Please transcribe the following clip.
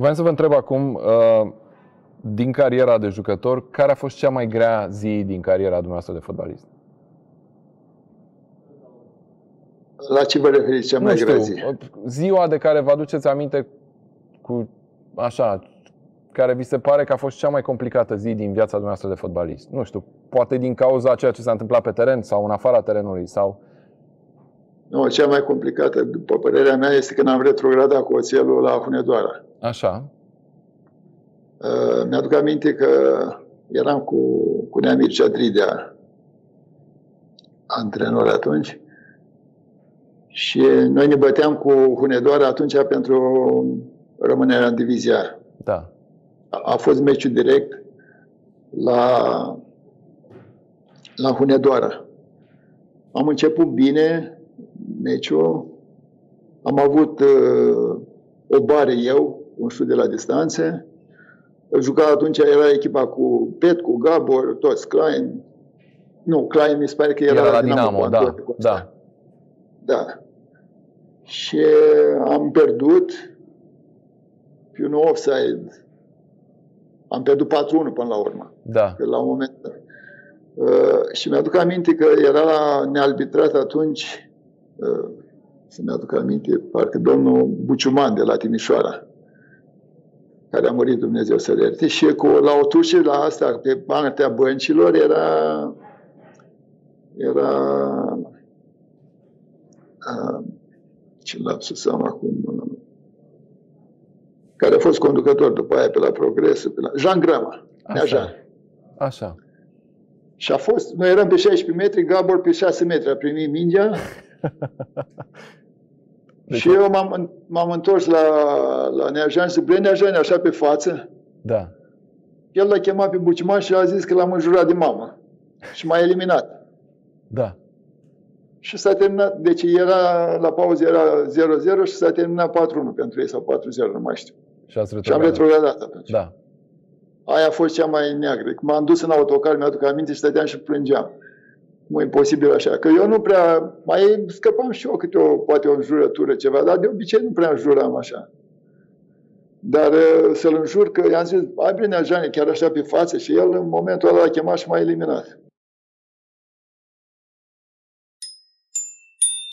Vreau să vă întreb acum, uh, din cariera de jucător, care a fost cea mai grea zi din cariera dumneavoastră de fotbalist? La ce vă referiți cea mai nu grea știu, zi? ziua de care vă aduceți aminte cu așa, care vi se pare că a fost cea mai complicată zi din viața dumneavoastră de fotbalist? Nu știu, poate din cauza ceea ce s-a întâmplat pe teren sau în afara terenului sau Nu, cea mai complicată, după părerea mea, este când am retrogradat cu oțelul la Hunedoara. așa. Uh, mi-aduc aminte că eram cu, cu Nea Mircea Dridea, antrenor atunci, și noi ne băteam cu Hunedoara atunci pentru rămânerea în divizia. Da. A, a fost meciul direct la, la Hunedoara. Am început bine meciul, am avut uh, o bare eu, un șut de la distanță, juca atunci, era echipa cu Pet, cu Gabor, toți, Klein. Nu, Klein mi se pare că era, Era la Dinamo, Dinamo, cu da, Antoni Costa. da. Da. Și am pierdut pe un offside. Am pierdut 4-1 până la urmă. Da. Că la un moment dat. Uh, și mi-aduc aminte că era nearbitrat atunci, uh, să mi-aduc aminte, parcă domnul Buciuman de la Timișoara, care a murit Dumnezeu să ierte, și cu, la o tușă la asta, pe partea băncilor, era era uh, ce lapsus am acum, uh, care a fost conducător după aia pe la Progres, pe la Jean Grama, Nea Jean. Așa. Așa. Și a fost, noi eram pe 16 metri, Gabor pe 6 metri a primit mingea Deci- și eu m-am, m-am întors la, la Neajan și zic, "Bre, Neajan, așa pe față. Da. El l-a chemat pe Buciman și a zis că l-am înjurat de mamă. Și m-a eliminat. Da. Și s-a terminat, deci era, la pauză era 0-0 și s-a terminat 4-1 pentru ei sau 4-0, nu mai știu. Și ați Și am retrogradat. retrogradat atunci. Da. Aia a fost cea mai neagră. M-am dus în autocar, mi-aduc aminte și stăteam și plângeam. Nu e posibil așa. Că eu nu prea, mai scăpam și eu câte o, poate o înjurătură, ceva, dar de obicei nu prea înjuram așa. Dar uh, să-l înjur că i-am zis, ai bine, Jane, chiar așa pe față și el în momentul ăla l-a chemat și m-a eliminat.